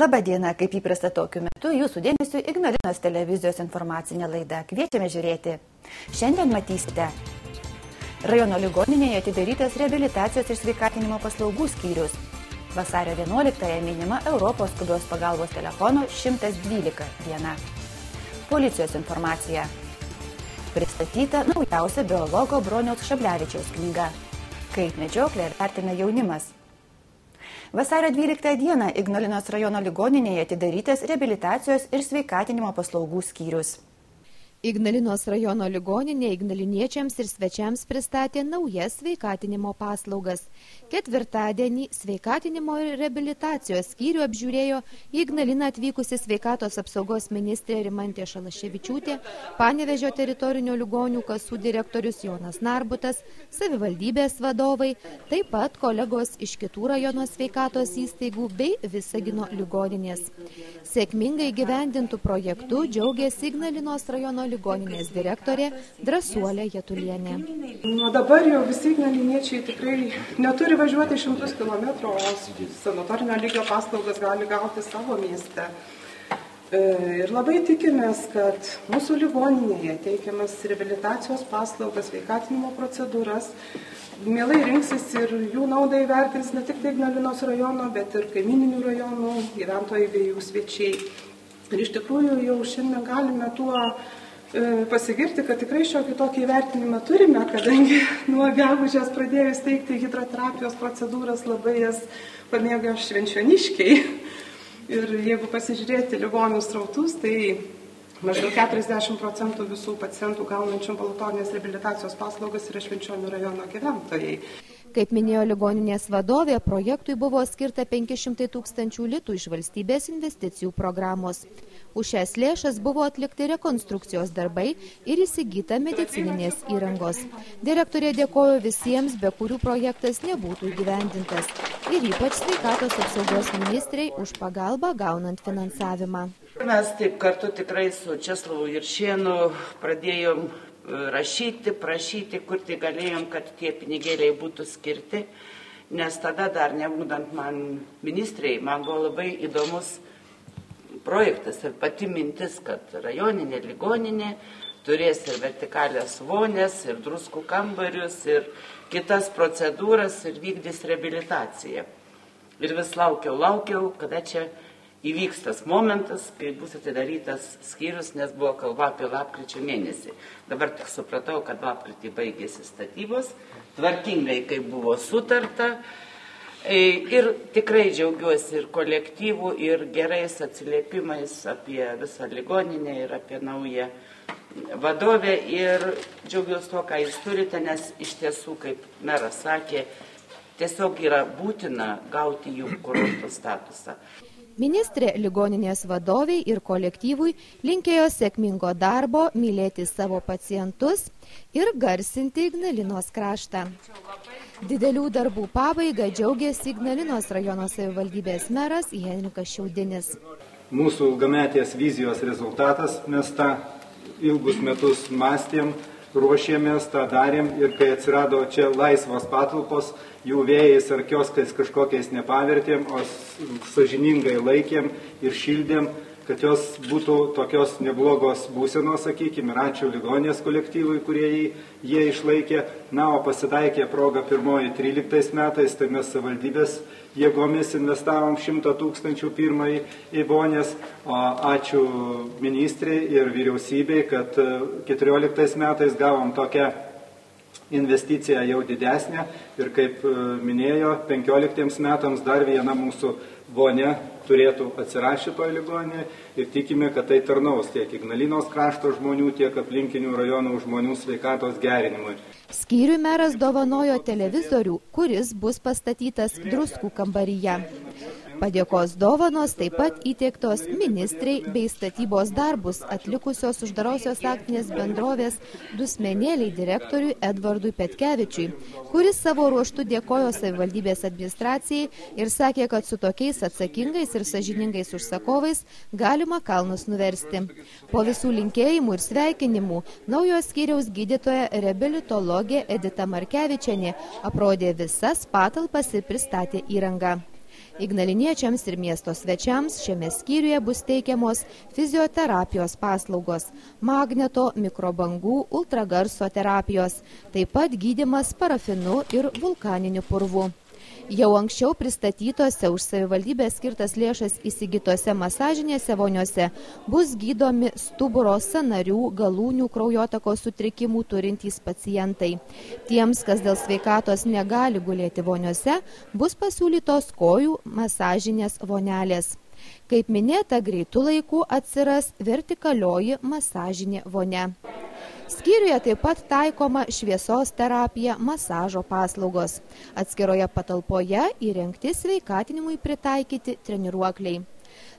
Labadiena, kaip įprasta tokiu metu, jūsų dėmesio Ignalinos televizijos informacinė laida. Kviečiame žiūrėti. Šiandien matysite. Rajono ligoninėje atidarytas rehabilitacijos ir sveikatinimo paslaugų skyrius. Vasario 11-ąją minima Europos skubios pagalbos telefono 112 diena. Policijos informacija. Pristatyta naujausia biologo Broniaus Šablevičiaus knyga. Kaip medžioklė vertina jaunimas. Vasario 12 dieną Ignalinos rajono ligoninėje atidarytas reabilitacijos ir sveikatinimo paslaugų skyrius. Ignalinos rajono ligoninė ignaliniečiams ir svečiams pristatė naujas sveikatinimo paslaugas. Ketvirtadienį sveikatinimo ir rehabilitacijos skyrių apžiūrėjo į Ignaliną atvykusi sveikatos apsaugos ministrė Rimantė Šalaševičiūtė, Panevežio teritorinio ligonių kasų direktorius Jonas Narbutas, savivaldybės vadovai, taip pat kolegos iš kitų rajono sveikatos įstaigų bei Visagino ligoninės. Sėkmingai gyvendintų projektų džiaugiasi Ignalinos rajono ligoninės direktorė Drasuolė Jatulienė. Nuo dabar jau visi ignaliniečiai tikrai neturi važiuoti šimtus kilometrų, o sanatorinio lygio paslaugas gali gauti savo mieste. E, ir labai tikimės, kad mūsų ligoninėje teikiamas rehabilitacijos paslaugas, veikatinimo procedūras, mielai rinksis ir jų naudą įvertins ne tik Ignalinos rajono, bet ir kaimininių rajonų gyventojai bei jų svečiai. Ir iš tikrųjų jau šiandien galime tuo pasigirti, kad tikrai šiokį tokį įvertinimą turime, kadangi nuo gegužės pradėjus teikti hidroterapijos procedūras labai jas pamėgo švenčioniškiai. Ir jeigu pasižiūrėti ligonių strautus, tai maždaug 40 procentų visų pacientų gaunančių ambulatorinės rehabilitacijos paslaugas yra švenčionių rajono gyventojai. Kaip minėjo ligoninės vadovė, projektui buvo skirta 500 tūkstančių litų iš valstybės investicijų programos. Už šias lėšas buvo atlikti rekonstrukcijos darbai ir įsigyta medicininės įrangos. Direktorė dėkojo visiems, be kurių projektas nebūtų įgyvendintas. Ir ypač sveikatos apsaugos ministrei už pagalbą gaunant finansavimą. Mes taip kartu tikrai su Česlavu Iršienu pradėjom rašyti, prašyti, kur tik galėjom, kad tie pinigėliai būtų skirti, nes tada dar nebūdant man ministrei, man buvo labai įdomus projektas ir pati mintis, kad rajoninė ligoninė turės ir vertikalės vonės, ir druskų kambarius, ir kitas procedūras, ir vykdys rehabilitaciją. Ir vis laukiau, laukiau, kada čia įvyks tas momentas, kai bus atidarytas skyrius, nes buvo kalba apie lapkričio mėnesį. Dabar tik supratau, kad lapkritį baigėsi statybos, tvarkingai, kaip buvo sutarta. E, ir tikrai džiaugiuosi ir kolektyvų, ir gerais atsiliepimais apie visą ligoninę ir apie naują vadovę. Ir džiaugiuosi tuo, ką jūs turite, nes iš tiesų, kaip meras sakė, tiesiog yra būtina gauti jų kurorto statusą. Ministrė ligoninės vadoviai ir kolektyvui linkėjo sėkmingo darbo, mylėti savo pacientus ir garsinti Ignalinos kraštą. Didelių darbų pabaigą džiaugiasi Ignalinos rajono savivaldybės meras Henrikas Šiaudinis. Mūsų ilgametės vizijos rezultatas mes tą ilgus metus mąstėm, ruošėmės, tą darėm ir kai atsirado čia laisvos patalpos, jų vėjais ar kioskais kažkokiais nepavertėm, o sažiningai laikėm ir šildėm, kad jos būtų tokios neblogos būsenos, sakykime, ir ačiū ligonės kolektyvui, kurie jį, jie išlaikė. Na, o pasitaikė proga pirmoji 13 metais, tai mes savaldybės jėgomis investavom 100 tūkstančių pirmąjį į vonės, o ačiū ministrei ir vyriausybei, kad 14 e, metais gavom tokią investicija jau didesnė ir kaip e, minėjo, 15 metams dar viena mūsų vonė turėtų atsirašyti toje ligoninėje ir tikime, kad tai tarnaus tiek Ignalinos krašto žmonių, tiek aplinkinių rajonų žmonių sveikatos gerinimui. Skyriui meras dovanojo televizorių, kuris bus pastatytas druskų kambaryje. Padėkos dovanos taip pat įtiektos ministrei bei statybos darbus atlikusios uždarosios aktinės bendrovės Dusmenėliai direktoriui Edvardui Petkevičiui, kuris savo ruoštų dėkojo savivaldybės administracijai ir sakė, kad su tokiais atsakingais ir sažiningais užsakovais galima kalnus nuversti. Po visų linkėjimų ir sveikinimų naujos skyriaus gydytoja reabilitologė Edita Markevičianė aprodė visas patalpas ir pristatė įrangą. Ignaliniečiams ir miesto svečiams šiame skyriuje bus teikiamos fizioterapijos paslaugos, magneto, mikrobangų, ultragarso terapijos, taip pat gydimas parafinu ir vulkaniniu purvu. Jau anksčiau pristatytose už savivaldybę skirtas lėšas įsigytose masažinėse voniose bus gydomi stuburo sanarių, galūnių kraujotakos sutrikimų turintys pacientai. Tiems, kas dėl sveikatos negali gulėti voniose, bus pasiūlytos kojų masažinės vonelės. Kaip minėta, greitų laikų atsiras vertikalioji masažinė vonia. Skyriuje taip pat taikoma šviesos terapija, masažo paslaugos. Atskiroje patalpoje įrengti sveikatinimui pritaikyti treniruokliai.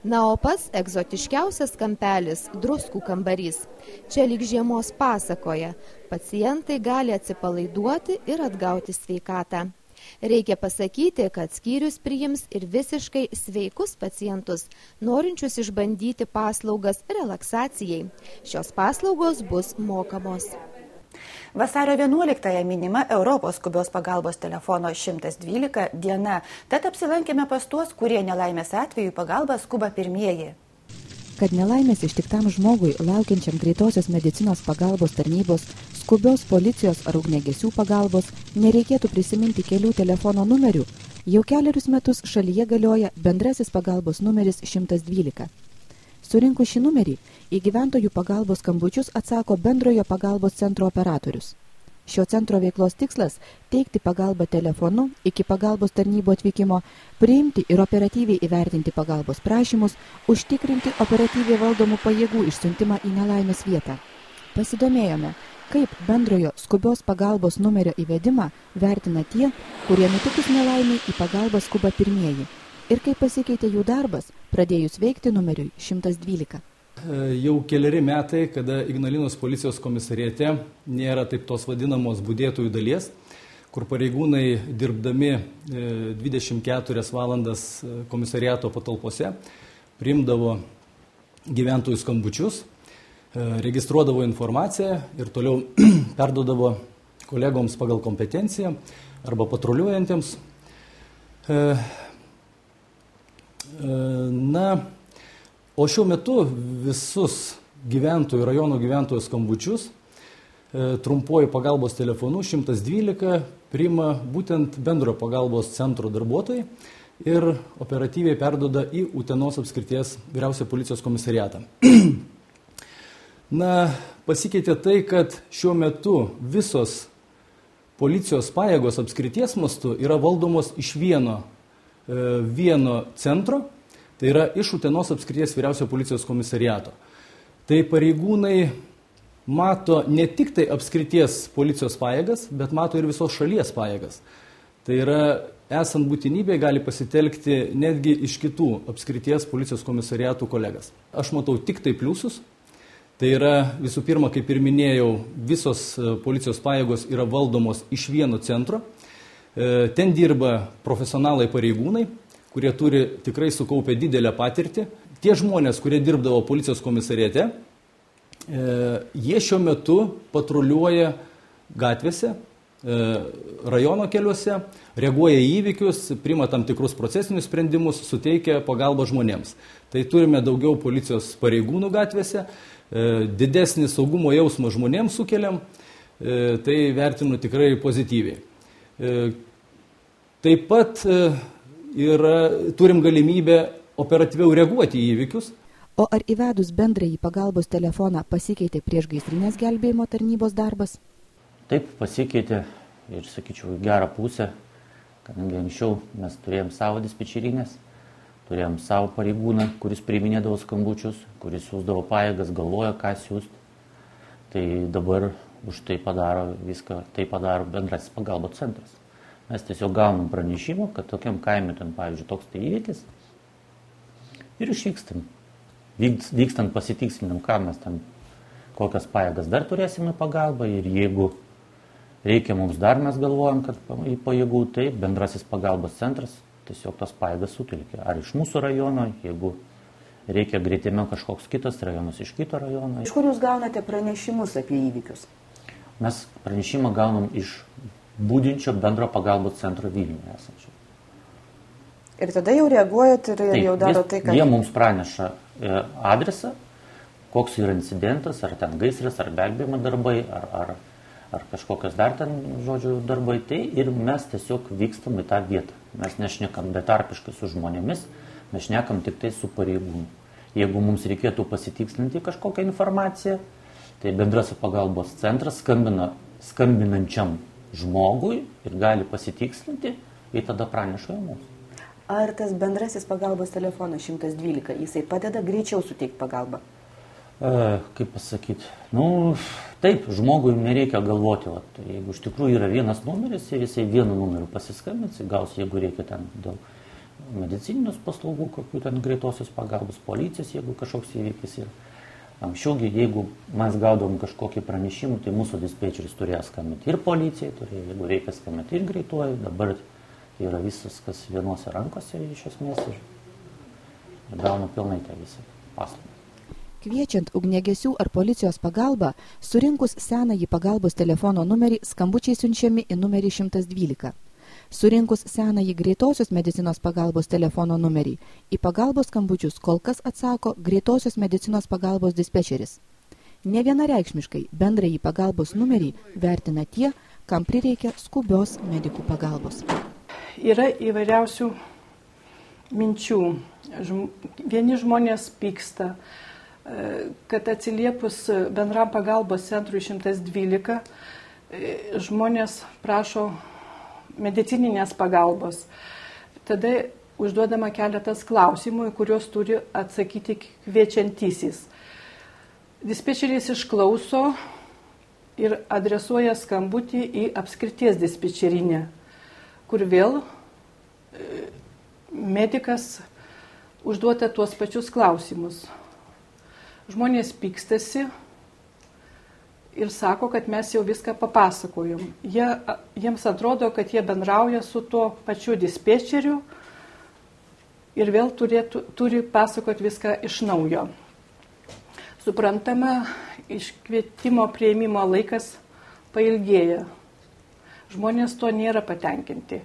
Na, o pats egzotiškiausias kampelis – druskų kambarys. Čia lyg žiemos pasakoja. Pacientai gali atsipalaiduoti ir atgauti sveikatą. Reikia pasakyti, kad skyrius priims ir visiškai sveikus pacientus, norinčius išbandyti paslaugas relaksacijai. Šios paslaugos bus mokamos. Vasario 11-ąją minima Europos skubios pagalbos telefono 112 diena, tad apsilankėme pas tuos, kurie nelaimės atveju pagalbą skuba pirmieji kad nelaimės ištiktam žmogui laukiančiam greitosios medicinos pagalbos tarnybos, skubios policijos ar ugnegesių pagalbos nereikėtų prisiminti kelių telefono numerių, jau keliarius metus šalyje galioja bendrasis pagalbos numeris 112. Surinkus šį numerį, į gyventojų pagalbos skambučius atsako bendrojo pagalbos centro operatorius. Šio centro veiklos tikslas – teikti pagalbą telefonu iki pagalbos tarnybo atvykimo, priimti ir operatyviai įvertinti pagalbos prašymus, užtikrinti operatyviai valdomų pajėgų išsiuntimą į nelaimės vietą. Pasidomėjome, kaip bendrojo skubios pagalbos numerio įvedimą vertina tie, kurie nutikus nelaimiai į pagalbą skuba pirmieji ir kaip pasikeitė jų darbas, pradėjus veikti numeriui 112. E, jau keliari metai, kada Ignalinos policijos komisariete nėra taip tos vadinamos būdėtojų dalies, kur pareigūnai dirbdami 24 e, valandas e, komisariato patalpose priimdavo gyventojų skambučius, registruodavo informaciją ir toliau perdodavo kolegoms pagal kompetenciją arba patruliuojantiems. Na, O šiuo metu visus gyventojų, rajono gyventojų skambučius e, trumpuoju pagalbos telefonu 112 priima būtent bendro pagalbos centro darbuotojai ir operatyviai perdoda į Utenos apskirties vyriausią policijos komisariatą. Na, pasikeitė tai, kad šiuo metu visos policijos pajėgos apskrities mastu yra valdomos iš vieno, e, vieno centro Tai yra iš Utenos apskrities vyriausio policijos komisariato. Tai pareigūnai mato ne tik tai apskrities policijos pajėgas, bet mato ir visos šalies pajėgas. Tai yra, esant būtinybė, gali pasitelkti netgi iš kitų apskrities policijos komisariatų kolegas. Aš matau tik tai pliusus. Tai yra, visų pirma, kaip ir minėjau, visos e, policijos pajėgos yra valdomos iš vieno centro. E, ten dirba profesionalai pareigūnai, kurie turi tikrai sukaupę didelę patirtį. Tie žmonės, kurie dirbdavo policijos komisariete, e, jie šiuo metu patruliuoja gatvėse, e, rajono keliuose, reaguoja į įvykius, prima tam tikrus procesinius sprendimus, suteikia pagalbą žmonėms. Tai turime daugiau policijos pareigūnų gatvėse, e, didesnį saugumo jausmą žmonėms sukeliam, tai vertinu tikrai pozityviai. Taip pat ir e, turim galimybę operatyviau reaguoti į įvykius. O ar įvedus bendrąjį pagalbos telefoną pasikeitė priešgaisrinės gelbėjimo tarnybos darbas? Taip, pasikeitė ir, sakyčiau, gerą pusę, kadangi anksčiau mes turėjom savo dispečerinės, turėjom savo pareigūną, kuris priiminėdavo skambučius, kuris siūsdavo pajėgas, galvoja, ką siūsti. Tai dabar už tai padaro viską, tai padaro bendrasis pagalbos centras. Mes tiesiog gaunam pranešimą, kad tokiam kaime ten, pavyzdžiui, toks tai įvykis. Ir išvykstam. Vykstant pasitikslinam, ką mes ten, kokias pajėgas dar turėsime pagalbą ir jeigu reikia mums dar, mes galvojam, kad į pajėgų, tai bendrasis pagalbos centras tiesiog tas pajėgas sutelkia. Ar iš mūsų rajono, jeigu reikia greitėme kažkoks kitas rajonas iš kito rajono. Iš kur jūs gaunate pranešimus apie įvykius? Mes pranešimą gaunam iš būdinčio bendro pagalbos centro Vilniuje esančio. Ir tada jau reaguojat ir Taip, jau daro tai, ką... Jie mums praneša e, adresą, koks yra incidentas, ar ten gaisras, ar gelbėjimo darbai, ar, ar, ar kažkokios dar ten, žodžiu, darbai. Tai ir mes tiesiog vykstam į tą vietą. Mes nešnekam betarpiškai su žmonėmis, mes šnekam tik tai su pareigūnu. Jeigu mums reikėtų pasitikslinti kažkokią informaciją, tai bendrasis pagalbos centras skambina skambinančiam žmogui ir gali pasitikslinti ir tada praneša jau mums. Ar tas bendrasis pagalbos telefonas 112, jisai padeda greičiau suteikti pagalbą? E, kaip pasakyti, nu, taip, žmogui nereikia galvoti, vat, jeigu iš tikrųjų yra vienas numeris ir jisai vienu numeriu pasiskambins, gaus, jeigu reikia ten dėl medicininius paslaugų, kokių ten greitosios pagalbos, policijos, jeigu kažkoks įvykis yra. Anksčiaugi, jeigu mes gaudom kažkokį pranešimą, tai mūsų dispečeris turėjo skambinti ir policijai, turėjo, jeigu reikia skambinti ir greituoju, dabar yra visas, kas vienose rankose iš esmės ir, gauna pilnai tą visą paslaugą. Kviečiant ugnegesių ar policijos pagalbą, surinkus senąjį pagalbos telefono numerį, skambučiai siunčiami į numerį 112. Surinkus senąjį greitosios medicinos pagalbos telefono numerį, į pagalbos skambučius kol kas atsako greitosios medicinos pagalbos dispečeris. Ne vienareikšmiškai bendrąjį pagalbos numerį vertina tie, kam prireikia skubios medikų pagalbos. Yra įvairiausių minčių. Vieni žmonės pyksta, e, kad atsiliepus bendram pagalbos centrui 112 e, žmonės prašo medicininės pagalbos. Tada užduodama keletas klausimų, į kuriuos turi atsakyti kviečiantysis. Dispečeris išklauso ir adresuoja skambutį į apskrities dispečerinę, kur vėl e, medikas užduota tuos pačius klausimus. Žmonės pykstasi ir sako, kad mes jau viską papasakojom. Jie, jiems atrodo, kad jie bendrauja su tuo pačiu dispečeriu ir vėl turėtų, turi pasakoti viską iš naujo. Suprantama, iškvietimo prieimimo laikas pailgėja. Žmonės to nėra patenkinti.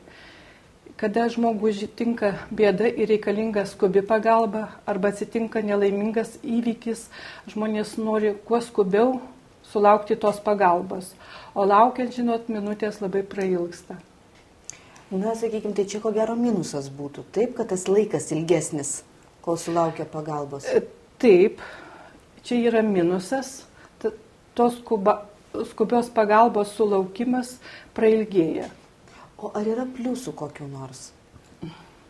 Kada žmogus tinka bėda ir reikalinga skubi pagalba arba atsitinka nelaimingas įvykis, žmonės nori kuo skubiau sulaukti tos pagalbos. O laukiant, žinot, minutės labai prailgsta. Na, sakykime, tai čia ko gero minusas būtų. Taip, kad tas laikas ilgesnis, kol sulaukia pagalbos. E, Taip, čia yra minusas, tos skuba, skubios pagalbos sulaukimas prailgėja. O ar yra pliusų kokiu nors?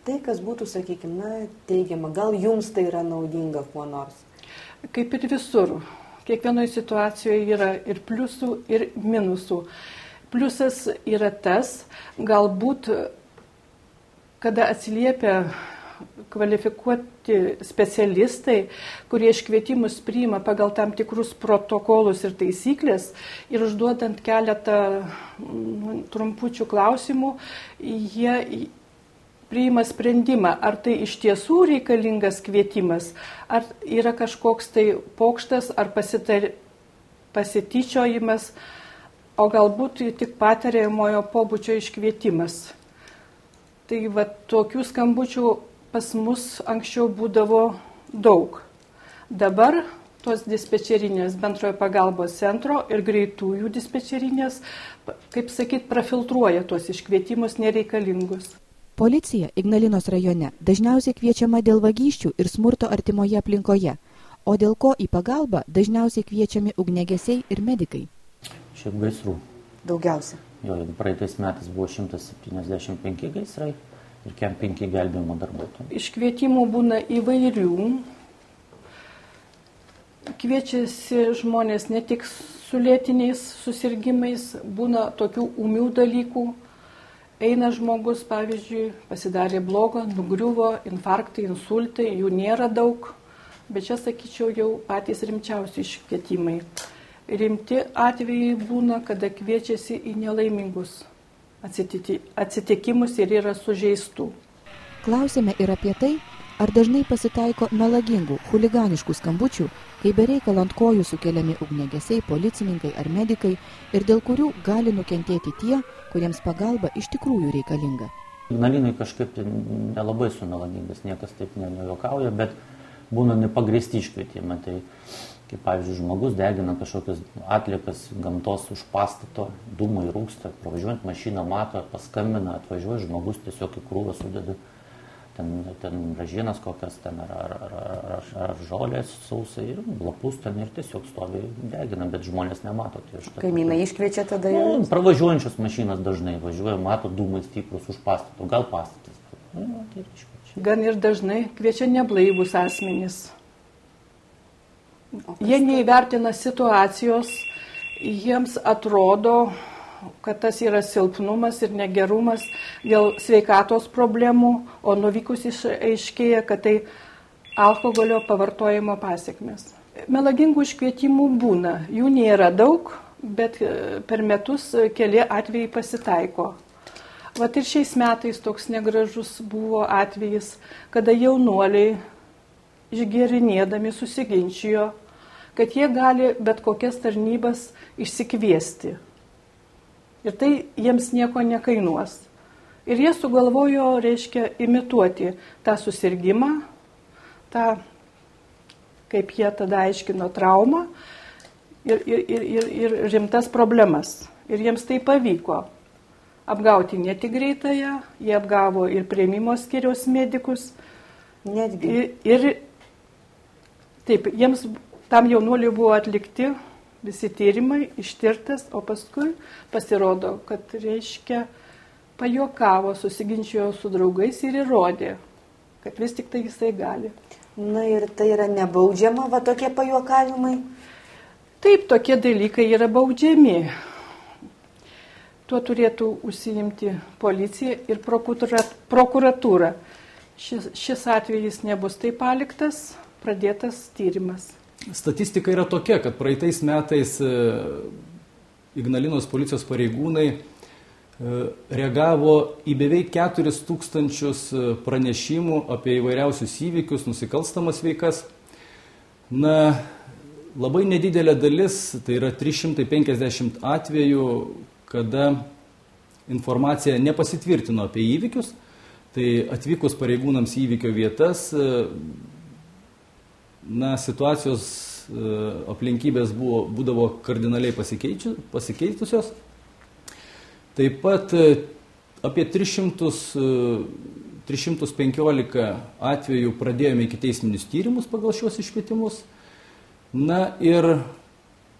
Tai, kas būtų, sakykime, na, teigiama, gal jums tai yra naudinga kuo nors. Kaip ir visur, kiekvienoje situacijoje yra ir pliusų, ir minusų. Pliusas yra tas, galbūt, kada atsiliepia kvalifikuoti specialistai, kurie iškvietimus priima pagal tam tikrus protokolus ir taisyklės ir užduodant keletą mm, trumpučių klausimų, jie priima sprendimą, ar tai iš tiesų reikalingas kvietimas, ar yra kažkoks tai pokštas, ar pasitar, pasityčiojimas, o galbūt tik patariamojo pobūdžio iškvietimas. Tai va tokių skambučių pas mus anksčiau būdavo daug. Dabar tos dispečerinės bendrojo pagalbos centro ir greitųjų dispečerinės, kaip sakyt, prafiltruoja tuos iškvietimus nereikalingus. Policija Ignalinos rajone dažniausiai kviečiama dėl vagysčių ir smurto artimoje aplinkoje, o dėl ko į pagalbą dažniausiai kviečiami ugnegesiai ir medikai. Šiaip gaisrų. Daugiausia. Jo, praeitais metais buvo 175 gaisrai ir kem 5 gelbėjimo darbuotojų. Iškvietimų būna įvairių. Kviečiasi žmonės ne tik su lėtiniais susirgymais, būna tokių umių dalykų. Eina žmogus, pavyzdžiui, pasidarė blogo, nugriuvo, infarktai, insultai, jų nėra daug, bet čia, sakyčiau, jau patys rimčiausi iškvietimai. Rimti atvejai būna, kada kviečiasi į nelaimingus atsitikimus ir yra sužeistų. Klausėme ir apie tai, ar dažnai pasitaiko melagingų, huliganiškų skambučių, kai bereikal ant kojų sukeliami ugnegesiai, policininkai ar medikai ir dėl kurių gali nukentėti tie, kuriems pagalba iš tikrųjų reikalinga. Ignalinai kažkaip tai nelabai su melagingas, niekas taip nejuokauja, bet būna nepagristi iškvietimai. Tai kaip pavyzdžiui, žmogus degina kažkokias atliekas gamtos už pastato, dūmai rūksta, pravažiuojant mašiną mato, paskambina, atvažiuoja žmogus tiesiog į krūvą sudeda ten, ten ražienas kokias ten ar, ar, ar, ar, ar žolės sausai ir lapus ten ir tiesiog stovi degina, bet žmonės nemato. Tai Kaimynai iškviečia tada jau? Nu, pravažiuojančios mašinas dažnai važiuoja, mato dūmai stiprus už pastato, gal pastatas. Nu, tai Gan ir dažnai kviečia neblaivus asmenys Jie neįvertina situacijos, jiems atrodo, kad tas yra silpnumas ir negerumas dėl sveikatos problemų, o nuvykus išaiškėja, kad tai alkoholio pavartojimo pasiekmes. Melagingų iškvietimų būna, jų nėra daug, bet e, per metus keli atvejai pasitaiko. Vat ir šiais metais toks negražus buvo atvejis, kada jaunuoliai išgerinėdami susiginčijo kad jie gali bet kokias tarnybas išsikviesti. Ir tai jiems nieko nekainuos. Ir jie sugalvojo, reiškia, imituoti tą susirgymą, tą, kaip jie tada aiškino, traumą ir, ir, ir, ir, ir rimtas problemas. Ir jiems tai pavyko apgauti ne tik greitąją, jie apgavo ir prieimimo skiriaus medikus. Netgi. Ir, ir taip, jiems Tam jaunuoliui buvo atlikti visi tyrimai, ištirtas, o paskui pasirodo, kad reiškia pajokavo, susiginčijo su draugais ir įrodė, kad vis tik tai jisai gali. Na ir tai yra nebaudžiama, va tokie pajokavimai? Taip, tokie dalykai yra baudžiami. Tuo turėtų užsiimti policija ir prokuratūra. Šis, šis atvejis nebus taip paliktas, pradėtas tyrimas. Statistika yra tokia, kad praeitais metais e, Ignalinos policijos pareigūnai e, reagavo į beveik 4 tūkstančius e, pranešimų apie įvairiausius įvykius, nusikalstamas veikas. Na, labai nedidelė dalis, tai yra 350 atvejų, kada informacija nepasitvirtino apie įvykius, tai atvykus pareigūnams įvykio vietas na, situacijos e, aplinkybės buvo, būdavo kardinaliai pasikeitusios. Taip pat e, apie 300, 315 e, atvejų pradėjome iki teisminius tyrimus pagal šios iškvietimus. Na ir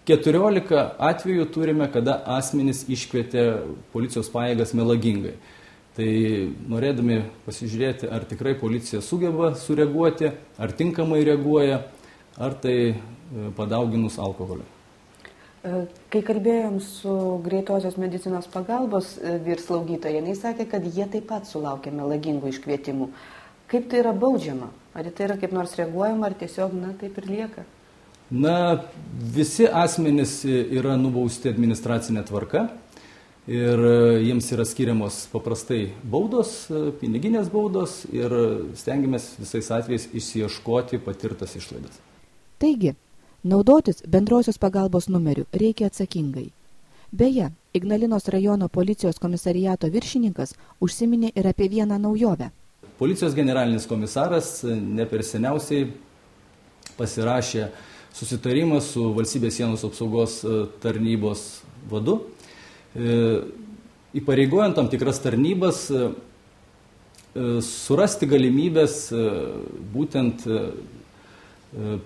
14 atvejų turime, kada asmenys iškvietė policijos pajėgas melagingai. Tai norėdami pasižiūrėti, ar tikrai policija sugeba sureaguoti, ar tinkamai reaguoja, ar tai e, padauginus alkoholio. E, kai kalbėjom su greitosios medicinos pagalbos e, virslaugytoja, jinai sakė, kad jie taip pat sulaukė melagingų iškvietimų. Kaip tai yra baudžiama? Ar tai yra kaip nors reaguojama, ar tiesiog, na, taip ir lieka? Na, visi asmenys yra nubausti administracinė tvarka ir e, jiems yra skiriamos paprastai baudos, e, piniginės baudos ir stengiamės visais atvejais išsieškoti patirtas išlaidas. Taigi, naudotis bendrosios pagalbos numeriu reikia atsakingai. Beje, Ignalinos rajono policijos komisariato viršininkas užsiminė ir apie vieną naujovę. Policijos generalinis komisaras e, ne per seniausiai pasirašė susitarimą su valstybės sienos apsaugos tarnybos vadu įpareigojant tam tikras tarnybas e, e, surasti galimybės būtent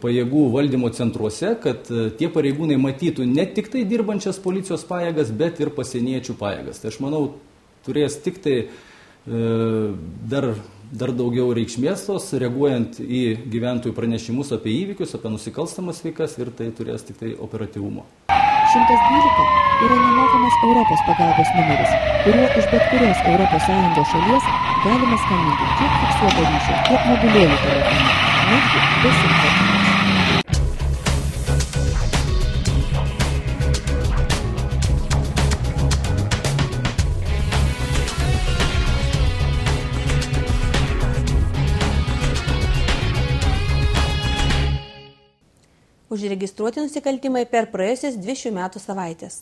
pajėgų valdymo centruose, kad tie pareigūnai matytų ne tik tai dirbančias policijos pajėgas, bet ir pasieniečių pajėgas. Tai aš manau, turės tik tai dar, dar daugiau reikšmės tos, reaguojant į gyventojų pranešimus apie įvykius, apie nusikalstamas veikas ir tai turės tik tai operatyvumo. 112 yra nemokamas Europos pagalbos numeris, kuriuo iš bet kurios ES šalies galima skambinti tiek fiksuoto ryšio, tiek mobilėlių telefonų, netgi be simkortelės. Užregistruoti nusikaltimai per praėjusias dvi šių metų savaitės.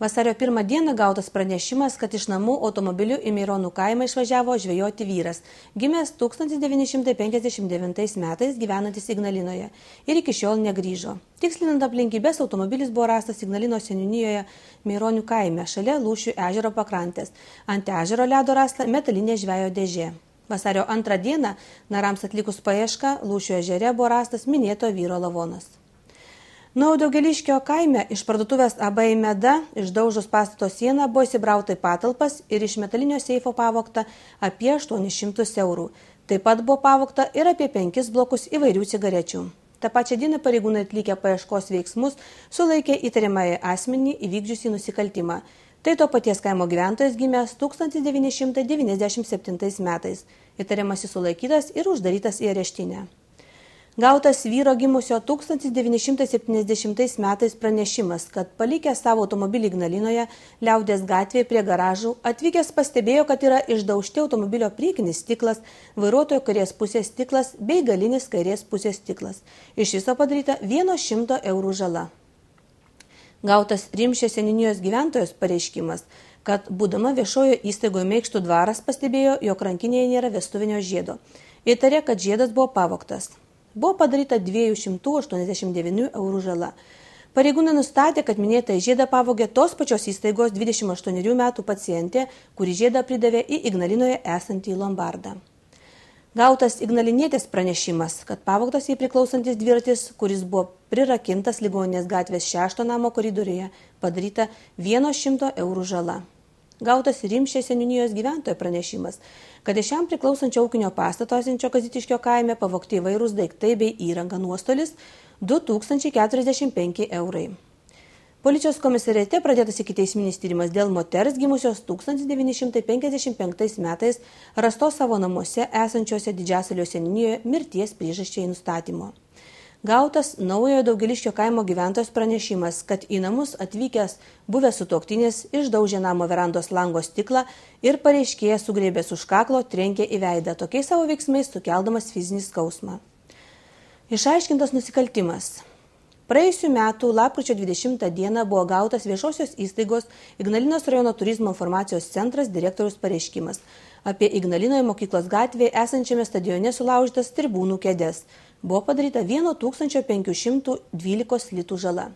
Vasario pirmą dieną gautas pranešimas, kad iš namų automobiliu į Mironų kaimą išvažiavo žvejoti vyras, gimęs 1959 metais gyvenantis Ignalinoje ir iki šiol negryžo. Tikslinant aplinkybės, automobilis buvo rastas Ignalino seninijoje Mironių kaime, šalia Lūšių ežero pakrantės. Ant ežero ledo rasta metalinė žvejo dėžė. Vasario antrą dieną, narams atlikus paiešką, Lūšių ežere buvo rastas minėto vyro lavonas. Naudogeliškio kaime iš parduotuvės AB Meda išdaužus pastato sieną buvo įsibrauta į patalpas ir iš metalinio seifo pavokta apie 800 eurų. Taip pat buvo pavokta ir apie 5 blokus įvairių cigarečių. Ta pačia dieną pareigūnai atlikę paieškos veiksmus sulaikė įtariamąjį asmenį įvykdžiusį nusikaltimą. Tai to paties kaimo gyventojas gimęs 1997 metais. Įtariamasis sulaikytas ir uždarytas į areštinę. Gautas vyro gimusio 1970 metais pranešimas, kad palikęs savo automobilį Ignalinoje, liaudės gatvėje prie garažų, atvykęs pastebėjo, kad yra išdaužti automobilio priekinis stiklas, vairuotojo kairės pusės stiklas bei galinis kairės pusės stiklas. Iš viso padaryta 100 eurų žala. Gautas Rimšės seninijos gyventojos pareiškimas, kad būdama viešojo įstaigoje Meikštų dvaras pastebėjo, jog rankinėje nėra vestuvinio žiedo. Įtarė, kad žiedas buvo pavoktas buvo padaryta 289 eurų žala. Pareigūnai nustatė, kad minėtą žiedą pavogė tos pačios įstaigos 28 metų pacientė, kuri žiedą pridavė į Ignalinoje esantį Lombardą. Gautas Ignalinėtės pranešimas, kad pavogtas jai priklausantis dviratis, kuris buvo prirakintas ligoninės gatvės šešto namo koridoriuje, padaryta 100 eurų žala. Gautas Rimšės seninijos gyventojo pranešimas, kad iš jam priklausančio ūkinio pastato esančio Kazitiškio kaime pavogti įvairūs daiktai bei įranga nuostolis 2045 eurai. Policijos komisariate pradėtas ikiteisminis tyrimas dėl moters gimusios 1955 metais rastos savo namuose esančiose Didžiasalio seninijoje mirties priežasčiai nustatymo gautas naujojo daugeliškio kaimo gyventojos pranešimas, kad į namus atvykęs buvęs sutoktinis išdaužė namo verandos lango stiklą ir pareiškėjas sugrėbęs už kaklo trenkė į veidą, tokiais savo veiksmais sukeldamas fizinį skausmą. Išaiškintas nusikaltimas. Praėjusiu metu lapkričio 20 dieną buvo gautas viešosios įstaigos Ignalinos rajono turizmo informacijos centras direktorius pareiškimas apie Ignalinoje mokyklos gatvėje esančiame stadione sulaužytas tribūnų kėdės buvo padaryta 1512 litų žala.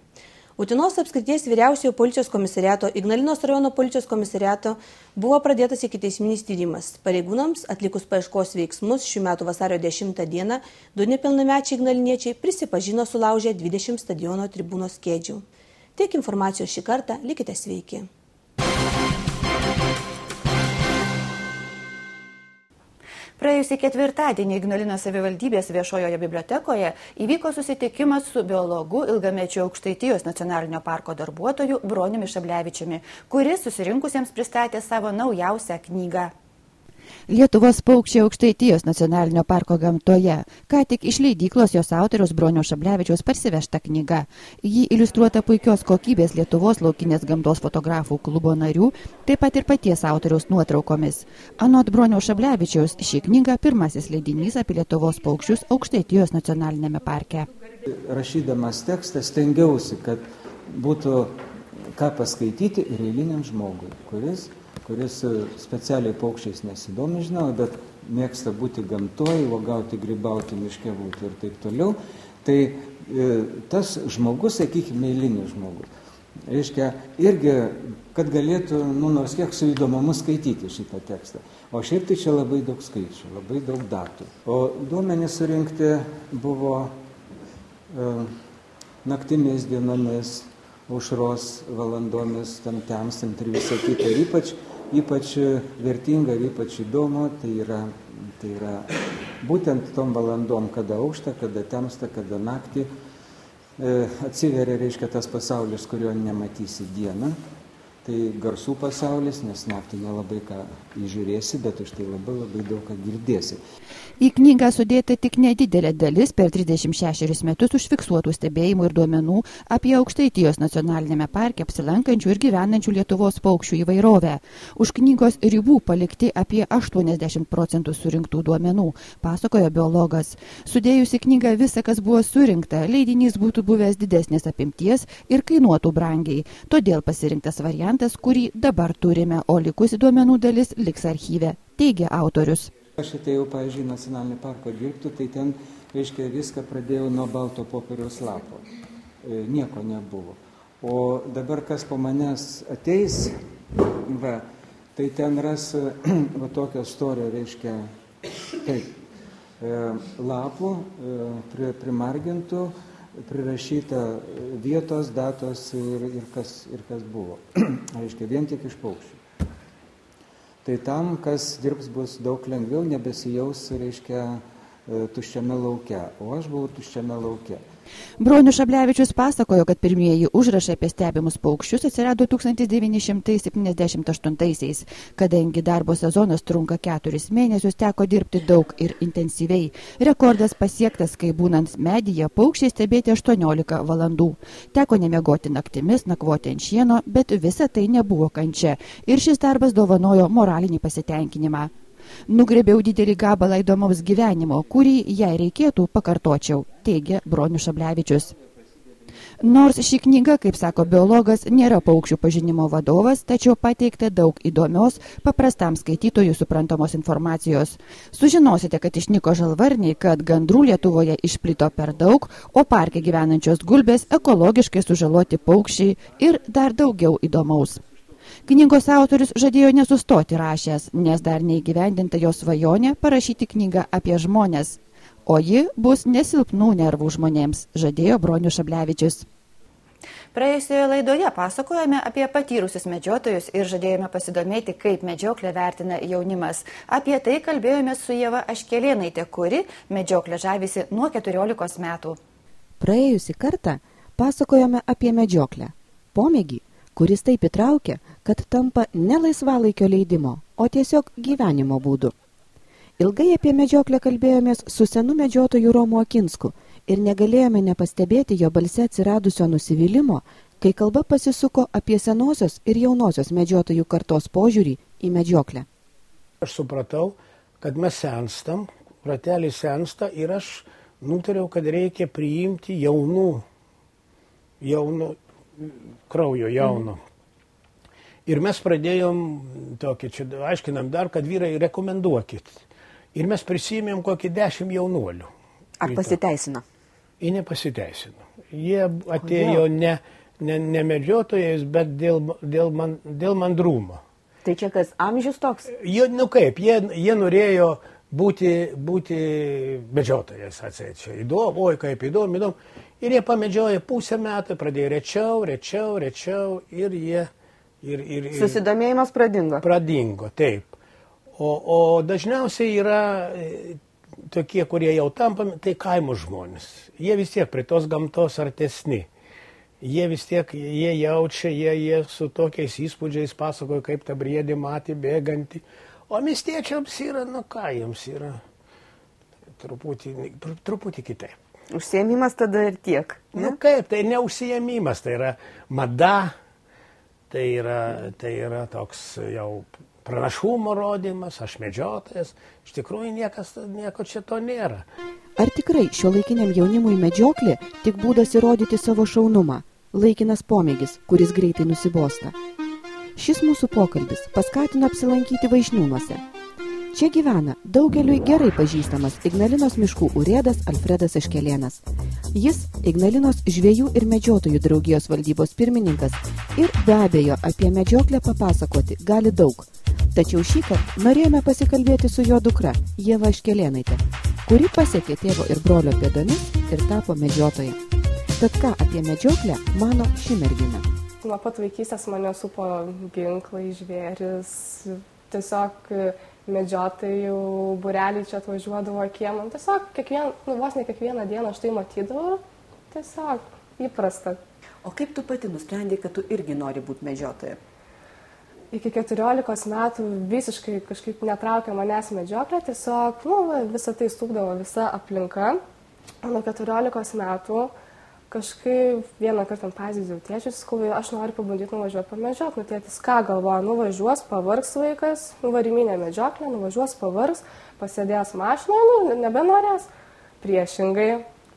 Utinos apskrities vyriausiojo policijos komisariato Ignalinos rajono policijos komisariato buvo pradėtas iki teisminis tyrimas. Pareigūnams atlikus paieškos veiksmus šių metų vasario 10 dieną du nepilnamečiai ignaliniečiai prisipažino sulaužę 20 stadiono tribūnos kėdžių. Tiek informacijos šį kartą, likite sveiki. Praėjusį ketvirtadienį Ignalinos savivaldybės viešojoje bibliotekoje įvyko susitikimas su biologu ilgamečiu aukštaitijos nacionalinio parko darbuotoju Broniumi Šablevičiumi, kuris susirinkusiems pristatė savo naujausią knygą. Lietuvos paukščiai aukštaitijos nacionalinio parko gamtoje. Ką tik iš leidyklos jos autoriaus Bronio Šablevičiaus parsivežta knyga. Ji iliustruota puikios kokybės Lietuvos laukinės gamtos fotografų klubo narių, taip pat ir paties autoriaus nuotraukomis. Anot Bronio Šablevičiaus, ši knyga pirmasis leidinys apie Lietuvos paukščius aukštaitijos nacionalinėme parke. Rašydamas tekstą stengiausi, kad būtų ką paskaityti ir eiliniam žmogui, kuris kuris specialiai paukščiais nesidomi, žinau, bet mėgsta būti gamtoje, uogauti, grybauti, miške būti ir taip toliau, tai e, tas žmogus, sakykime, eilinis žmogus, reiškia, irgi, kad galėtų, nu, nors kiek su įdomumu skaityti šitą tekstą. O šiaip tai čia labai daug skaičių, labai daug datų. O duomenys surinkti buvo e, naktimis dienomis, aušros valandomis, tam temstant ir visą kitą. Ir ypač ypač vertinga ir ypač įdomu, tai yra, tai yra būtent tom valandom, kada aukšta, kada temsta, kada naktį e, atsiveria, reiškia, tas pasaulis, kurio nematysi dieną. Tai garsų pasaulis, nes naktį nelabai ką įžiūrėsi, bet už tai labai labai daug ką girdėsi. Į knygą sudėta tik nedidelė dalis per 36 metus užfiksuotų stebėjimų ir duomenų apie Aukštaitijos nacionalinėme parke apsilankančių ir gyvenančių Lietuvos paukščių įvairovę. Už knygos ribų palikti apie 80 procentų surinktų duomenų, pasakojo biologas. Sudėjus į knygą visą, kas buvo surinkta, leidinys būtų buvęs didesnės apimties ir kainuotų brangiai. Todėl pasirinktas variantas, kurį dabar turime, o likusi duomenų dalis liks archyve, teigia autorius. Aš atėjau, pavyzdžiui, nacionalinį parką dirbti, tai ten, reiškia, viską pradėjau nuo balto popieriaus lapo. E, nieko nebuvo. O dabar kas po manęs ateis, va, tai ten ras va tokio storio, reiškia, taip, e, lapų, e, pri, primargintų, prirašyta vietos, datos ir, ir, kas, ir kas buvo. reiškia, vien tik iš paukščių tai tam, kas dirbs, bus daug lengviau, nebesijaus, reiškia, e, tuščiame lauke, o aš buvau tuščiame lauke. Bronius Šablevičius pasakojo, kad pirmieji užrašai apie stebimus paukščius atsirado 1978-aisiais. Kadangi darbo sezonas trunka keturis mėnesius, teko dirbti daug ir intensyviai. Rekordas pasiektas, kai būnant medyje paukščiai stebėti 18 valandų. Teko nemiegoti naktimis, nakvoti ant šieno, bet visa tai nebuvo kančia. Ir šis darbas dovanojo moralinį pasitenkinimą. Nugrėbiau didelį gabalą įdomaus gyvenimo, kurį, jei reikėtų, pakartočiau, teigia Bronius Šablevičius. Nors ši knyga, kaip sako biologas, nėra paukščių pažinimo vadovas, tačiau pateikta daug įdomios, paprastam skaitytojui suprantamos informacijos. Sužinosite, kad išnyko žalvarniai, kad gandrų Lietuvoje išplito per daug, o parke gyvenančios gulbės ekologiškai sužaloti paukščiai ir dar daugiau įdomaus. Knygos autorius žadėjo nesustoti rašęs, nes dar neįgyvendinta jo svajonė parašyti knygą apie žmonės, o ji bus nesilpnų nervų žmonėms, žadėjo Bronius Šablevičius. Praėjusioje laidoje pasakojame apie patyrusius medžiotojus ir žadėjome pasidomėti, kaip medžioklę vertina jaunimas. Apie tai kalbėjome su Jeva Aškelėnaitė, kuri medžioklę žavisi nuo 14 metų. Praėjusį kartą pasakojome apie medžioklę. Pomėgį, kuris taip įtraukia, kad tampa ne laisvalaikio leidimo, o tiesiog gyvenimo būdu. Ilgai apie medžioklę kalbėjomės su senu medžiotoju Romu Akinsku ir negalėjome nepastebėti jo balse atsiradusio nusivylimų, kai kalba pasisuko apie senosios ir jaunosios medžiotojų kartos požiūrį į medžioklę. Aš supratau, kad mes senstam, ratelį sensta ir aš nutariau, kad reikia priimti jaunų, jaunų kraujo jauno. Mm. Ir mes pradėjom tokį, čia aiškinam dar, kad vyrai rekomenduokit. Ir mes prisimėm kokį dešimt jaunuolių. Ar pasiteisino? Jie nepasiteisino. Jie atėjo ne, ne, ne medžiotojais, bet dėl, dėl, man, dėl mandrumo. Tai čia kas amžius toks? Jie, nu kaip, jie, jie norėjo būti, būti medžiotojais, atseit, čia įdomu, oi kaip įdomu, įdomu. Ir jie pamedžiojo pusę metų, pradėjo rečiau, rečiau, rečiau ir jie... Ir, ir, ir, Susidomėjimas pradingo. Pradingo, taip. O, o dažniausiai yra e, tokie, kurie jau tampami, tai kaimo žmonės. Jie vis tiek prie tos gamtos artesni. Jie vis tiek, jie jaučia, jie, jie su tokiais įspūdžiais pasakoja, kaip tą briedį matė bėgantį. O miestiečiams yra, nu ką jiems yra, truputį, truputį kitaip. Užsiemimas tada ir tiek. Ne? Nu kaip, tai ne užsiemimas, tai yra mada, tai yra, tai yra toks jau pranašumo rodymas, aš medžiotojas, iš tikrųjų niekas, nieko čia to nėra. Ar tikrai šio laikiniam jaunimui medžioklė tik būdas įrodyti savo šaunumą, laikinas pomėgis, kuris greitai nusibosta? Šis mūsų pokalbis paskatino apsilankyti vaišniūnuose, Čia gyvena daugeliui gerai pažįstamas Ignalinos miškų urėdas Alfredas Aškelėnas. Jis Ignalinos žviejų ir medžiotojų draugijos valdybos pirmininkas ir be abejo apie medžioklę papasakoti gali daug. Tačiau šį kartą norėjome pasikalbėti su jo dukra Jeva Aškelėnaitė, kuri pasiekė tėvo ir brolio pėdomis ir tapo medžiotoja. Tad ką apie medžioklę mano ši mergina? Nuo pat vaikystės mane supo ginklai, žvėris, tiesiog medžiotojų bureliai čia atvažiuodavo kiemą. Nu, tiesiog kiekvien, nu, vos ne kiekvieną dieną aš tai matydavau. Tiesiog įprasta. O kaip tu pati nusprendai, kad tu irgi nori būti medžiotoja? iki 14 metų visiškai kažkaip netraukė manęs medžioklė, tiesiog nu, visą tai stūkdavo visa aplinka. Nuo 14 metų kažkaip vieną kartą pazyzdžiau tėčius, sakau, aš noriu pabandyti nuvažiuoti pamedžioti. Nu, tėtis ką galvoja, nuvažiuos, pavargs vaikas, variminė medžioklė, nuvažiuos, pavargs, pasėdės mašinoje, nu, nebenorės. Priešingai,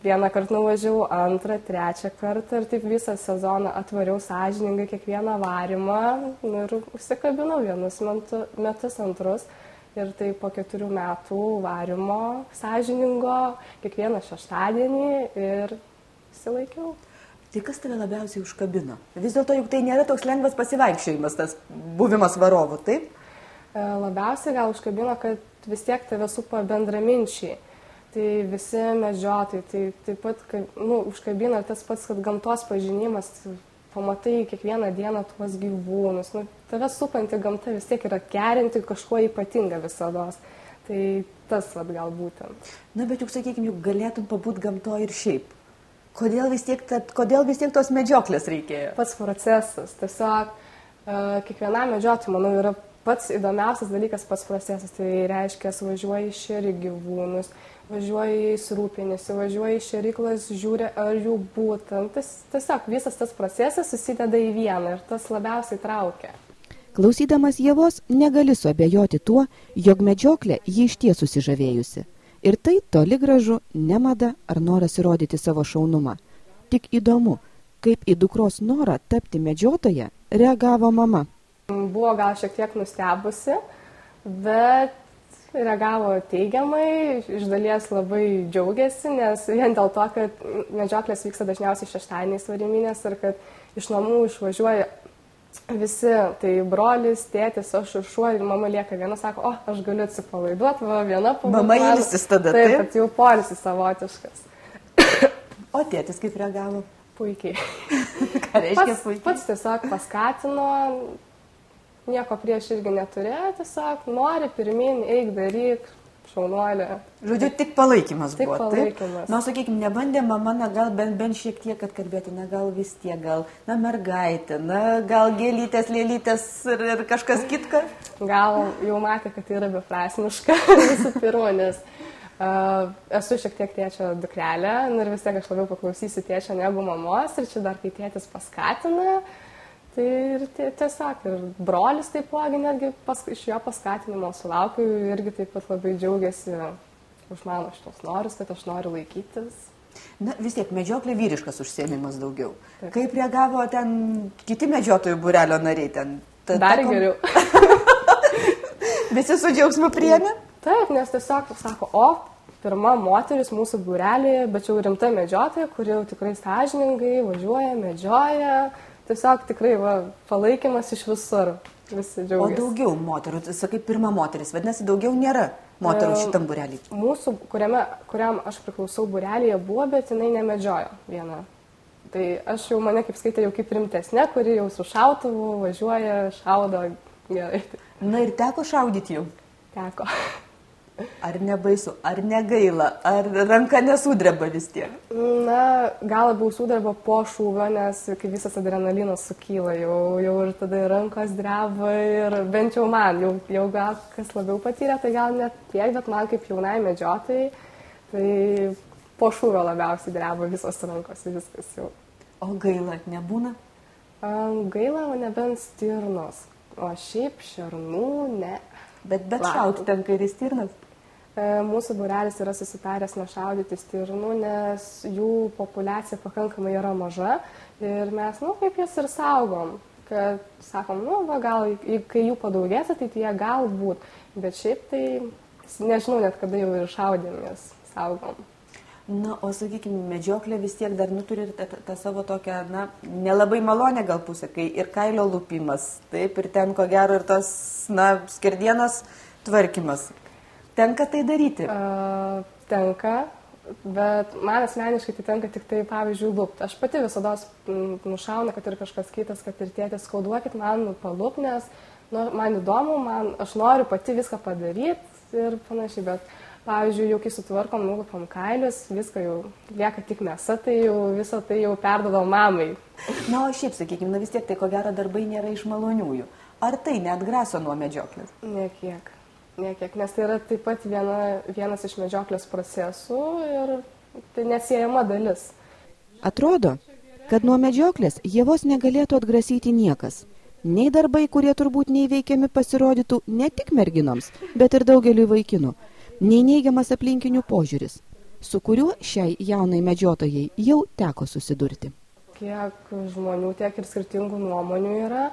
vieną kartą nuvažiavau, antrą, trečią kartą ir taip visą sezoną atvariau sąžiningai kiekvieną varimą nu, ir užsikabinau vienus metus antrus. Ir tai po keturių metų varimo sąžiningo kiekvieną šeštadienį ir įsilaikiau. Tai kas tave labiausiai užkabino? Vis dėlto juk tai nėra toks lengvas pasivaikščiojimas, tas buvimas varovu, taip? E, labiausiai gal užkabino, kad vis tiek tave supa bendraminčiai tai visi medžiotojai, tai taip pat, nu, užkabina tas pats, kad gamtos pažinimas, pamatai kiekvieną dieną tuos gyvūnus, nu, tave supanti gamta vis tiek yra gerinti kažkuo ypatinga visada. Tai tas vad gal būtent. Na, bet juk, sakykime, juk galėtum pabūti gamto ir šiaip. Kodėl vis, tiek, tad, kodėl vis tiek tos medžioklės reikėjo? Pats procesas. Tiesiog uh, kiekvienam medžiotojui, manau, yra pats įdomiausias dalykas pats procesas. Tai reiškia, važiuoji šeri gyvūnus, važiuoji jais rūpinėsi, važiuoji į šeriklas, žiūri, ar jų būtent. Tas, tiesiog visas tas procesas susideda į vieną ir tas labiausiai traukia. Klausydamas Jėvos, negali suabejoti tuo, jog medžioklė jį iš ties susižavėjusi. Ir tai toli gražu ne mada ar noras įrodyti savo šaunumą. Tik įdomu, kaip į dukros norą tapti medžiotoje reagavo mama. Buvo gal šiek tiek nustebusi, bet reagavo teigiamai, iš dalies labai džiaugiasi, nes vien dėl to, kad medžioklės vyksta dažniausiai šeštadieniais variminės ir kad iš namų išvažiuoja visi, tai brolis, tėtis, aš ir šuo ir mama lieka viena, sako, o, aš galiu atsipalaiduoti, va, viena pabūti. Mama ilsis tada, taip. Taip, jau polisis savotiškas. o tėtis kaip reagavo? Puikiai. Ką reiškia pats, puikiai? Pats tiesiog paskatino, nieko prieš irgi neturėjo, tiesiog nori pirmin, eik daryk, šaunuolė. Žodžiu, tik palaikymas tik buvo. Palaikymas. Na, sakykime, nebandė mama, na, gal bent, bent šiek tiek atkalbėti, na, gal vis tiek, gal, na, mergaitė, na, gal gėlytės, lėlytės ir, ir kažkas kitka. Gal jau matė, kad tai yra beprasmiška visų pirma, nes uh, esu šiek tiek tėčio dukrelė ir vis tiek aš labiau paklausysiu tėčio negu mamos ir čia dar kai tėtis paskatina. Uh, Tai ir tiesiog, ir brolis taipogi netgi pas, iš jo paskatinimo sulaukiu, irgi taip pat labai džiaugiasi už mano šitos norus, kad aš noriu laikytis. Na, vis tiek medžioklė vyriškas užsiemimas daugiau. Taip. Kaip reagavo ten kiti medžiotojų burelio nariai ten? Ta, Dar ta kom... geriau. Visi su džiaugsmu priemė? Taip, nes tiesiog sako, o, pirma moteris mūsų burelėje, bet jau rimta medžiotoja, kuri jau tikrai sąžiningai važiuoja, medžioja, tiesiog tikrai va, palaikymas iš visur. Visi džiaugiasi. O daugiau moterų, sakai, pirma moteris, vadinasi, daugiau nėra moterų šitam burelį. Mūsų, kuriame, kuriam aš priklausau burelėje buvo, bet jinai nemedžiojo viena. Tai aš jau mane kaip skaitė jau kaip rimtesnė, kuri jau su šautuvu važiuoja, šaudo gerai. Na ir teko šaudyti jau? Teko. Ar nebaisu, ar negaila, ar ranka nesudreba vis tiek? Na, gal labiau sudreba po šūvio, nes kai visas adrenalinas sukyla, jau, jau ir tada ir rankos dreba ir bent jau man, jau, jau gal kas labiau patyrė, tai gal net tiek, bet man kaip jaunai medžiotojai, tai po šūvio labiausiai dreba visos rankos ir viskas jau. O gaila nebūna? Gaila, nebent stirnos. O šiaip šernų ne. Bet bet šauti tenka ir stirnas. E, mūsų būrelis yra susitaręs nešaudyti stirnų, nes jų populiacija pakankamai yra maža ir mes, nu, kaip jas ir saugom. Kad sakom, nu, va, gal, kai jų padaugės ateityje, galbūt, bet šiaip tai nežinau net kada jau ir šaudėm jas saugom. Na, o sakykime, medžioklė vis tiek dar nuturi tą, tą savo tokią, na, nelabai malonę gal pusę, kai ir kailio lupimas, taip, ir ten ko gero ir tos, na, skerdienos tvarkymas. Tenka tai daryti? Uh, tenka, bet man asmeniškai tai tenka tik tai, pavyzdžiui, lūpti. Aš pati visada nušaunu, kad ir kažkas kitas, kad ir tėtis, skauduokit man palup, nes nu, man įdomu, man, aš noriu pati viską padaryti ir panašiai, bet pavyzdžiui, jau kai sutvarkom, nulupam kailius, viską jau lieka tik mėsa, tai jau visą tai jau perdodam mamai. Na, o šiaip, sakykime, na vis tiek tai ko gero darbai nėra iš maloniųjų. Ar tai neatgraso nuo medžioklės? Nekiek. Nekiek, nes tai yra taip pat viena, vienas iš medžioklės procesų ir tai neatsiejama dalis. Atrodo, kad nuo medžioklės jėvos negalėtų atgrasyti niekas. Nei darbai, kurie turbūt neįveikiami pasirodytų ne tik merginoms, bet ir daugeliu vaikinų, nei neigiamas aplinkinių požiūris, su kuriuo šiai jaunai medžiotojai jau teko susidurti. Kiek žmonių, tiek ir skirtingų nuomonių yra,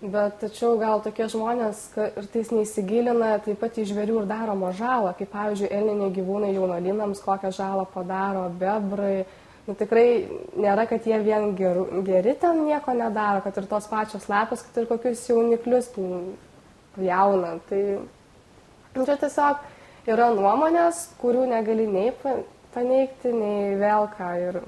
bet tačiau gal tokie žmonės kartais neįsigilina taip pat į žvėrių ir daromą žalą, kaip pavyzdžiui, elniniai gyvūnai jaunolinams, kokią žalą padaro bebrai, nu, tikrai nėra, kad jie vien ger, geri ten nieko nedaro, kad ir tos pačios lapės, kad ir kokius jauniklius jauna. Tai nu, čia tiesiog yra nuomonės, kurių negali nei paneigti, nei vėl ką. Ir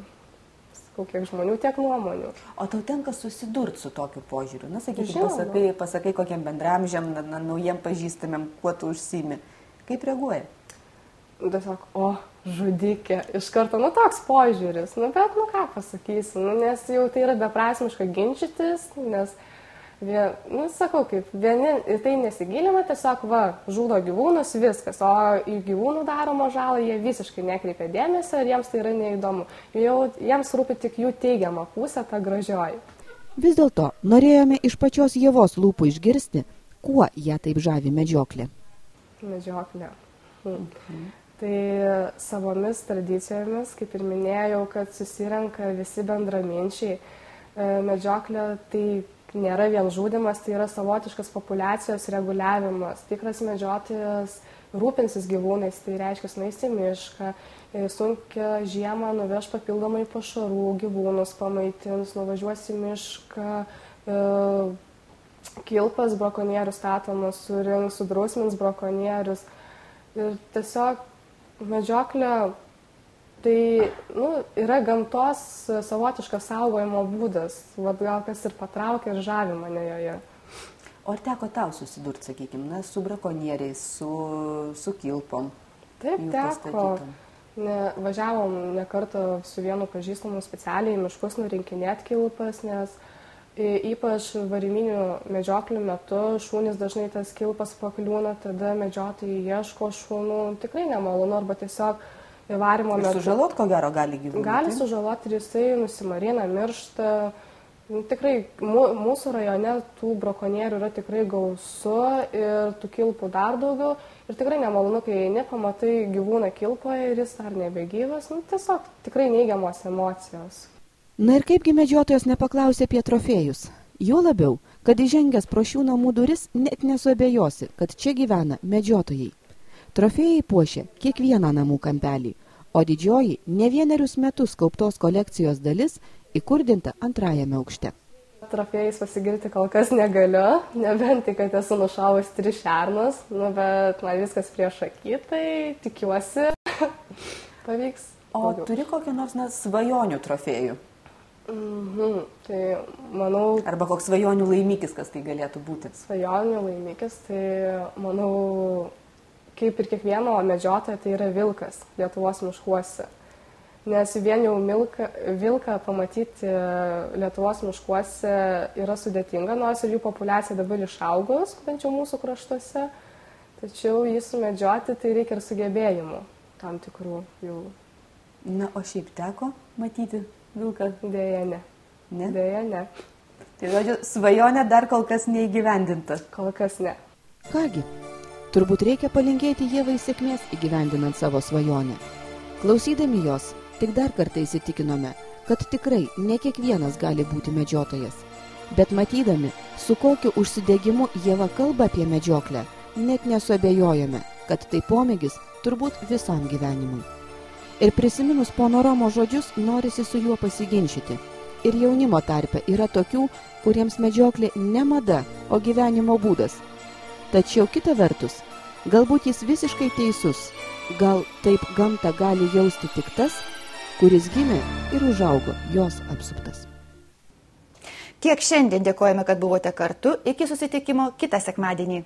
sakau, kiek žmonių, tiek nuomonių. O tau tenka susidurti su tokiu požiūriu. Na, sakykime, pasakai, pasakai kokiam bendramžiam, na, na, naujiem pažįstamiem, kuo tu užsimi. Kaip reaguoja? Tiesiog, o, žudikė. Iš karto, nu toks požiūris, nu bet, nu ką pasakysiu, nu, nes jau tai yra beprasmiška ginčytis, nes, vien, nu sakau, kaip vieni į tai nesigilina, tiesiog, va, žudo gyvūnus, viskas, o į gyvūnų daromą žalą jie visiškai nekreipia dėmesio ir jiems tai yra neįdomu. Jau, jiems rūpi tik jų teigiama pusė, ta gražioji. Vis dėlto norėjome iš pačios Jėvos lūpų išgirsti, kuo ją taip žavi medžioklė. Medžioklė. Hmm. Okay. Tai savomis tradicijomis, kaip ir minėjau, kad susirenka visi bendraminčiai. E, medžioklė tai nėra vien žudimas, tai yra savotiškas populacijos reguliavimas. Tikras medžiotojas rūpinsis gyvūnais, tai reiškia, nueis į mišką, sunkia žiemą nuveš papildomai pašarų, gyvūnus pamaitins, nuvažiuos į mišką, e, kilpas brakonierius statomas, surinks, sudrausmins brakonierius. Ir tiesiog medžioklė tai nu, yra gamtos savotiškas saugojimo būdas, vad gal kas ir patraukia ir žavi mane joje. O ar teko tau susidurti, sakykime, na, su brakonieriais, su, su kilpom? Taip, teko. Ne, važiavom ne kartą su vienu pažįstamu specialiai į miškus nurinkinėti kilpas, nes Ypač variminių medžioklių metu šūnis dažnai tas kilpas pakliūna, tada medžiotojai ieško šūnų, tikrai nemalonu, arba tiesiog varimo metu. Sužalot, ko gero, gali gyvūnai. Gali sužalot ir jisai nusimarina, miršta. Nu, tikrai mūsų rajone tų brakonierių yra tikrai gausu ir tų kilpų dar daugiau. Ir tikrai nemalonu, kai nepamatai gyvūną kilpoje ir jis dar nebegyvas. Nu, tiesiog tikrai neigiamos emocijos. Na ir kaipgi medžiotojas nepaklausė apie trofėjus? Jo labiau, kad įžengęs pro šių namų duris net nesuabejosi, kad čia gyvena medžiotojai. Trofėjai puošia kiekvieną namų kampelį, o didžioji ne vienerius metus kauptos kolekcijos dalis įkurdinta antrajame aukšte. Trofėjais pasigirti kol kas negaliu, nebent tik, kad esu nušavus tris šernus, nu, bet man viskas prieš akį, tai tikiuosi pavyks. O daugiau. turi kokią nors na, svajonių trofėjų? Mhm. Tai manau. Arba koks svajonių laimikis, kas tai galėtų būti? Svajonių laimikis, tai manau, kaip ir kiekvieno medžiotojo, tai yra vilkas Lietuvos miškuose. Nes vien jau milka, vilką pamatyti Lietuvos miškuose yra sudėtinga, nors ir jų populiacija dabar išaugus, bent jau mūsų kraštuose. Tačiau jį sumedžioti tai reikia ir sugebėjimų tam tikrų jau. Na, o šiaip teko matyti vilką? Dėja, ne. Ne? Dėja, ne. Tai žodžiu, svajonė dar kol kas neįgyvendinta. Kol kas ne. Kągi, turbūt reikia palinkėti Jėvai sėkmės įgyvendinant savo svajonę. Klausydami jos, tik dar kartą įsitikinome, kad tikrai ne kiekvienas gali būti medžiotojas. Bet matydami, su kokiu užsidegimu Jėva kalba apie medžioklę, net nesuabejojame, kad tai pomėgis turbūt visam gyvenimui. Ir prisiminus pono Romo žodžius, norisi su juo pasiginčyti. Ir jaunimo tarpe yra tokių, kuriems medžioklė ne mada, o gyvenimo būdas. Tačiau kita vertus, galbūt jis visiškai teisus. Gal taip gamta gali jausti tik tas, kuris gimė ir užaugo jos apsuptas. Tiek šiandien dėkojame, kad buvote kartu. Iki susitikimo kitą sekmadienį.